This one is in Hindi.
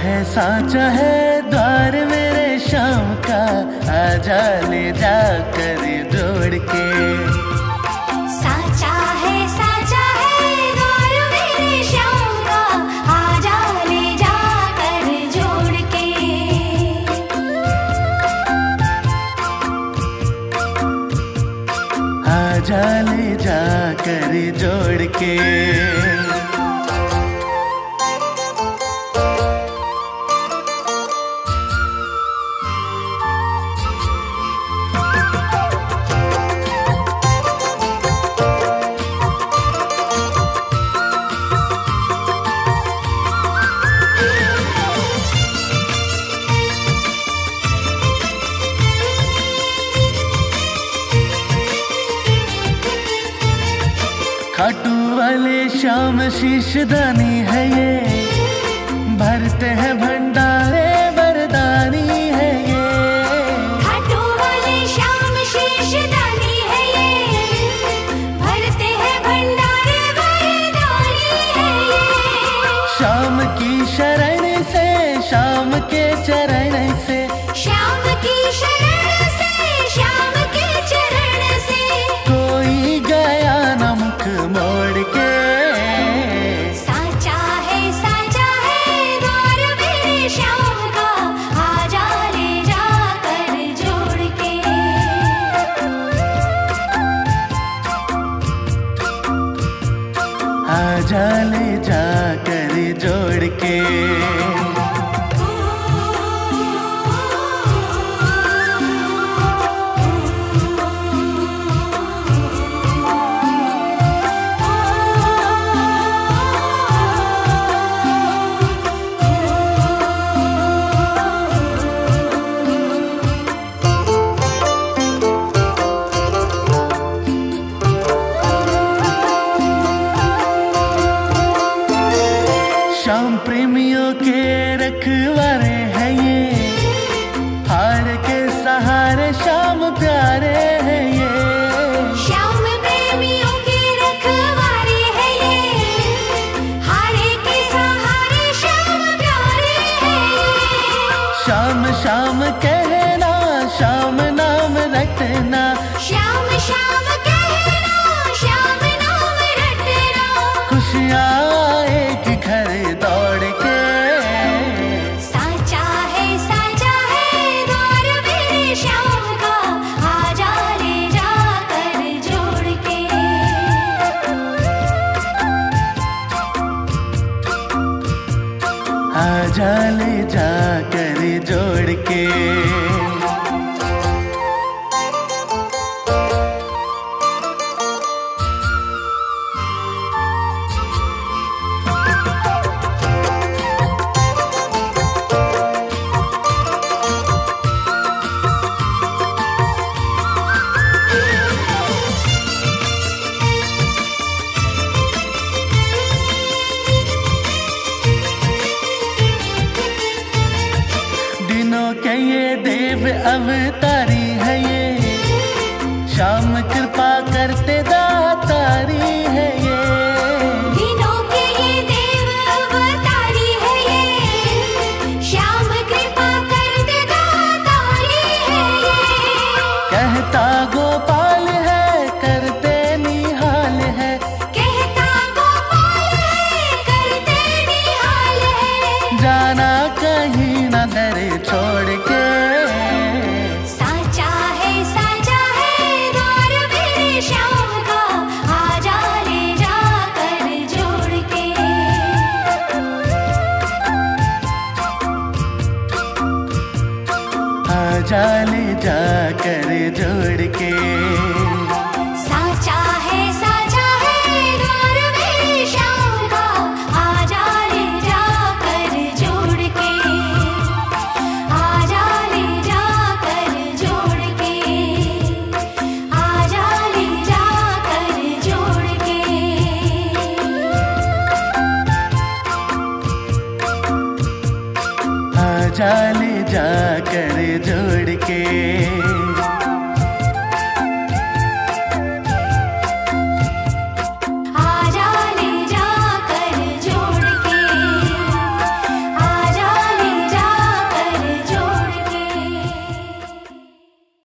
साचा है द्वार मेरे शाम का आजा ले जा कर जोड़ के। साचा है साचा है द्वार मेरे श्याम का आजा ले जा कर जोड़ के। आजा ले जा कर जोड़ के। खाटू वाले श्याम शीश दानी है ये। भरते हैं भंडारे वरदानी है ये। खाटू वाले श्याम शीश दानी है ये। भरते हैं भंडारे वरदानी है ये। शाम की शरण से शाम के चरण आजा आजा ले जा कर जोड़ के। ये देव अवतारी है ये। श्याम कृपा करते दातारी आजा जाकर जोड़ के। आजा ले जा कर जोड़ के